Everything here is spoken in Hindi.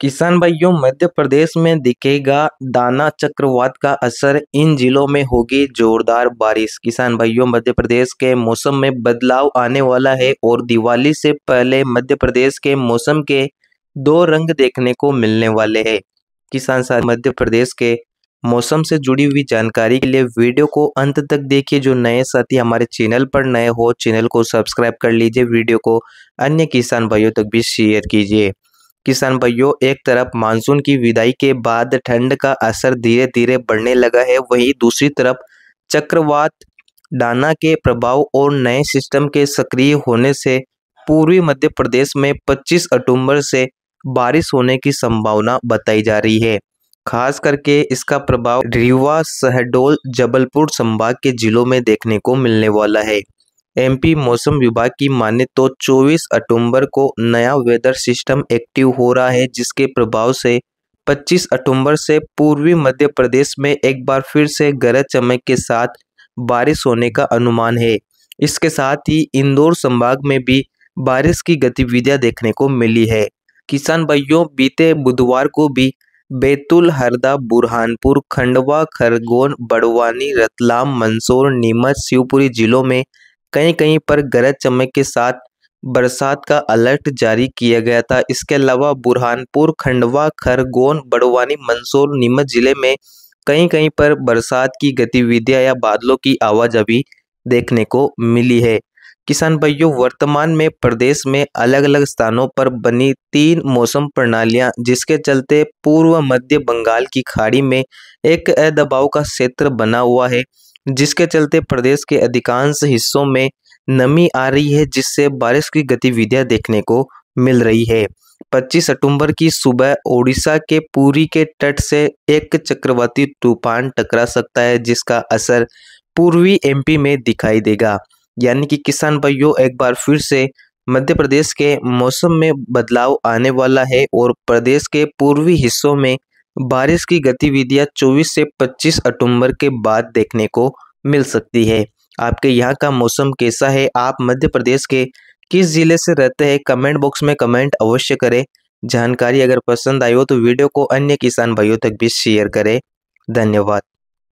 किसान भाइयों, मध्य प्रदेश में दिखेगा दाना चक्रवात का असर। इन जिलों में होगी जोरदार बारिश। किसान भाइयों, मध्य प्रदेश के मौसम में बदलाव आने वाला है और दिवाली से पहले मध्य प्रदेश के मौसम के दो रंग देखने को मिलने वाले हैं। किसान साथ मध्य प्रदेश के मौसम से जुड़ी हुई जानकारी के लिए वीडियो को अंत तक देखिए। जो नए साथी हमारे चैनल पर नए हो, चैनल को सब्सक्राइब कर लीजिए। वीडियो को अन्य किसान भाइयों तक भी शेयर कीजिए। किसान भाइयों, एक तरफ़ मानसून की विदाई के बाद ठंड का असर धीरे धीरे बढ़ने लगा है, वहीं दूसरी तरफ़ चक्रवात डाना के प्रभाव और नए सिस्टम के सक्रिय होने से पूर्वी मध्य प्रदेश में 25 अक्टूबर से बारिश होने की संभावना बताई जा रही है। खास करके इसका प्रभाव रीवा, शहडोल, जबलपुर संभाग के जिलों में देखने को मिलने वाला है। एमपी मौसम विभाग की माने तो 24 अक्टूबर को नया वेदर सिस्टम एक्टिव हो रहा है, जिसके प्रभाव से 25 अक्टूबर से पूर्वी मध्य प्रदेश में एक बार फिर से गरज चमक के साथ बारिश होने का अनुमान है। इसके साथ ही इंदौर संभाग में भी बारिश की गतिविधियाँ देखने को मिली है। किसान भाइयों, बीते बुधवार को भी बैतुल, हरदा, बुरहानपुर, खंडवा, खरगोन, बड़वानी, रतलाम, मंदसौर, नीमच, शिवपुरी जिलों में कहीं कहीं पर गरज चमक के साथ बरसात का अलर्ट जारी किया गया था। इसके अलावा बुरहानपुर, खंडवा, खरगोन, बड़वानी, मंदसौर, नीमच ज़िले में कहीं कहीं पर बरसात की गतिविधियाँ या बादलों की आवाज़ अभी देखने को मिली है। किसान भाइयों, वर्तमान में प्रदेश में अलग अलग स्थानों पर बनी तीन मौसम प्रणालियाँ, जिसके चलते पूर्व मध्य बंगाल की खाड़ी में एक दबाव का क्षेत्र बना हुआ है। जिसके चलते प्रदेश के अधिकांश हिस्सों में नमी आ रही है, जिससे बारिश की गतिविधियाँ देखने को मिल रही है। 25 अक्टूबर की सुबह ओडिशा के पुरी के तट से एक चक्रवाती तूफ़ान टकरा सकता है, जिसका असर पूर्वी एमपी में दिखाई देगा। यानी कि किसान भाइयों, एक बार फिर से मध्य प्रदेश के मौसम में बदलाव आने वाला है और प्रदेश के पूर्वी हिस्सों में बारिश की गतिविधियाँ 24 से 25 अक्टूबर के बाद देखने को मिल सकती है। आपके यहाँ का मौसम कैसा है? आप मध्य प्रदेश के किस ज़िले से रहते हैं? कमेंट बॉक्स में कमेंट अवश्य करें। जानकारी अगर पसंद आई हो तो वीडियो को अन्य किसान भाइयों तक भी शेयर करें। धन्यवाद।